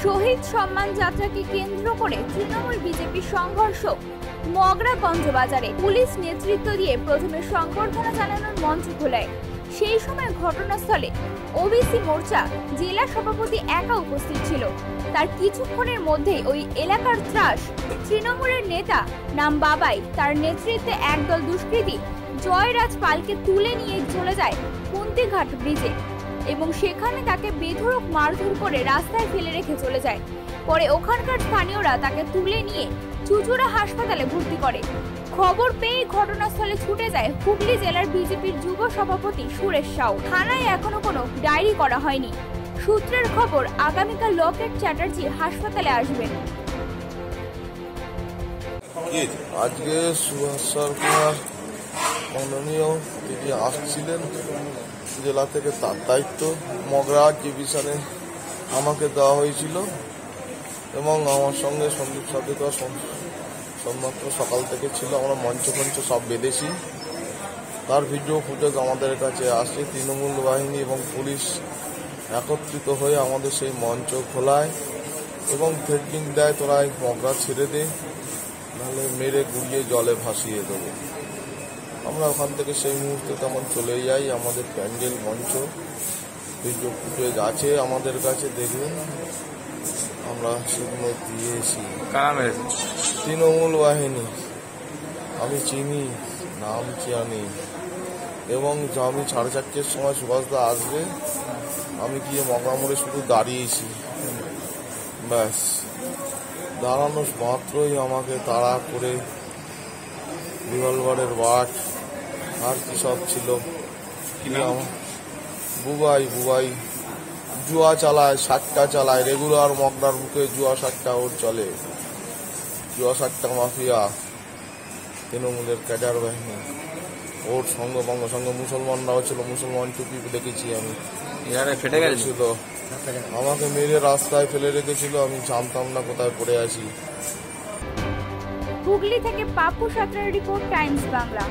শহীদ সম্মান যাত্রাকে কেন্দ্র করে তৃণমূল বিজেপি সংঘর্ষ। মগরাগঞ্জ বাজারে পুলিশ নেতৃত্ব দিয়ে প্রথমে সংবর্ধনা জানানোর মঞ্চ খোলায়। সেই সময় ঘটনাস্থলে ওবিসি মোর্চা জেলা সভাপতি একা উপস্থিত ছিল। তার কিছুক্ষণের মধ্যেই ওই এলাকার ত্রাস তৃণমূলের নেতা, নাম বাবাই, তার নেতৃত্বে একদল দুষ্কৃতী জয়রাজ পালকে তুলে নিয়ে চলে যায় কুন্তিঘাট ব্রিজে। এবং সেখানে তাকে বেধড়ক মারধর করে রাস্তায় ফেলে রেখে চলে যায়। পরে ওখানকার স্থানীয়রা তাকে তুলে নিয়ে চুচুড়া হাসপাতালে ভর্তি করে। খবর পেয়ে ঘটনাস্থলে ছুটে যায় হুগলি জেলার বিজেপির যুব সভাপতি সুরেশ সাউ। থানায় এখনও কোনো ডায়েরি করা হয়নি। সূত্রের খবর, আগামীকাল লকেট চ্যাটার্জি হাসপাতালে আসবেন। আজকে সুভাষ সরকার মাননীয় তিনি আসছিলেন জেলা থেকে তার দায়িত্ব, মগরা ডিভিশনে আমাকে দেওয়া হয়েছিল এবং আমার সঙ্গে সন্দীপ সাধিকা সম্মাত্র সকাল থেকে ছিল। আমরা মঞ্চ ফঞ্চ সব বেঁধেছি। তার ভিডিও ফুটেজ আমাদের কাছে আসে তৃণমূল বাহিনী এবং পুলিশ একত্রিত হয়ে আমাদের সেই মঞ্চ খোলায় এবং থ্রেডিং দেয়, তোরা মগরা ছেড়ে দে, নাহলে মেরে গুড়িয়ে জলে ভাসিয়ে দেবো। আমরা ওখান থেকে সেই মুহূর্তে তখন চলে যাই আমাদের প্যান্ডেল মঞ্চ। ভিডিও ফুটেজ আছে আমাদের কাছে দেখবেন আমরা সেগুলো দিয়েছি তৃণমূল বাহিনী আমি চিনি নাম জানি। এবং আমি সাড়ে চারটের সময় সুভাষদা আসবে আমি গিয়ে মগামরে শুধু দাঁড়িয়েছি। ব্যাস দাঁড়ানো মাত্রই আমাকে তাড়া করে রিভলভারের বাট আর কি সব ছিল। কি বুবাই বুবাই। জুয়া চালায় সাতটা চালায়। রেগুলার মগনার মুখে জুয়া সাতটা ওর চলে। জুয়া সাতটা মাফিয়া তৃণমূলের ক্যাডার বাহিনী। ওর সঙ্গে বঙ্গ সঙ্গে। মুসলমানরাও ছিল। মুসলমান টুপি দেখেছি আমি। ফেটে গেছে ছিল। আমাকে মেরে রাস্তায় ফেলে রেখেছিল। আমি জানতাম না কোথায় পড়ে আছি। হুগলি থেকে পাপ্পু সাঁতরার রিপোর্ট টাইমস বাংলা।